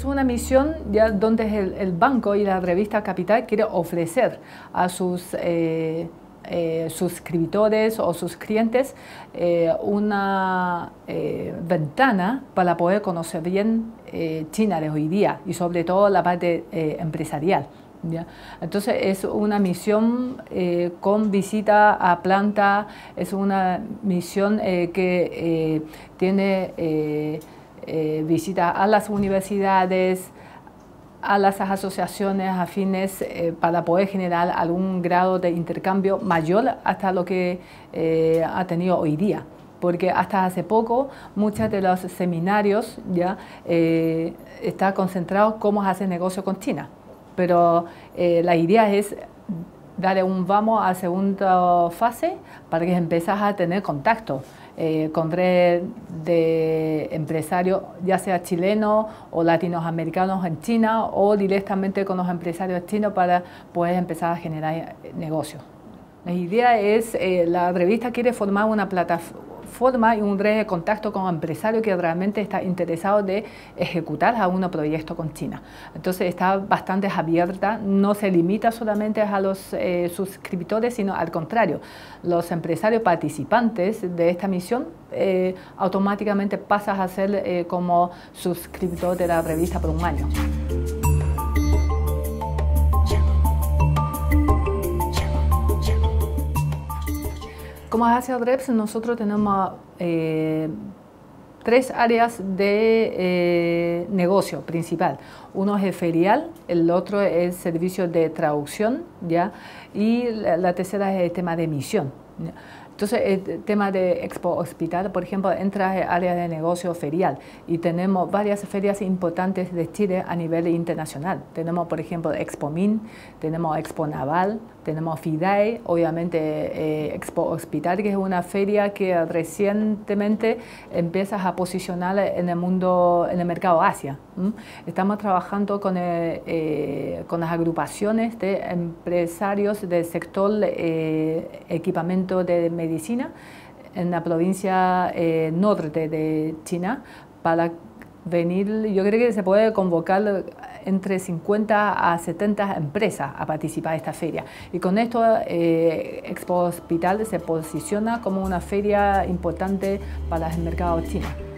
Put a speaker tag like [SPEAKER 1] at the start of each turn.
[SPEAKER 1] Es una misión ya donde el, banco y la revista Capital quiere ofrecer a sus eh, eh, suscriptores o sus clientes eh, una ventana para poder conocer bien China de hoy día y sobre todo la parte empresarial. Entonces es una misión con visita a planta, es una misión que tiene eh, visita a las universidades, a las asociaciones afines eh, para poder generar algún grado de intercambio mayor hasta lo que eh, ha tenido hoy día. Porque hasta hace poco muchos de los seminarios ya están concentrados cómo hacer negocio con China. Pero la idea es darle un vamos a segunda fase para que empieces a tener contacto. Eh, con red de empresarios, ya sea chilenos o latinoamericanos en China o directamente con los empresarios chinos para poder empezar a generar negocios. La idea es, eh, la revista quiere formar una plataforma forma y un de contacto con empresarios que realmente está interesado de ejecutar algún proyecto con China. Entonces está bastante abierta, no se limita solamente a los eh, suscriptores, sino al contrario, los empresarios participantes de esta misión eh, automáticamente pasan a ser eh, como suscriptor de la revista por un año. Como Asia Reps, nosotros tenemos eh, tres áreas de eh, negocio principal. Uno es el ferial, el otro es servicio de traducción, ¿ya? y la, tercera es el tema de emisión. Entonces, el tema de Expo Hospital, por ejemplo, entra en área de negocio ferial y tenemos varias ferias importantes de Chile a nivel internacional. Tenemos, por ejemplo, Expo Min, tenemos Expo Naval, tenemos FIDAE, obviamente eh, Expo Hospital, que es una feria que recientemente empieza a posicionar en el mundo, en el mercado Asia. Estamos trabajando con, eh, con las agrupaciones de empresarios del sector eh, equipamiento de medicina en la provincia eh, norte de China para venir, yo creo que se puede convocar entre 50 a 70 empresas a participar de esta feria. Y con esto eh, Expo Hospital se posiciona como una feria importante para el mercado chino.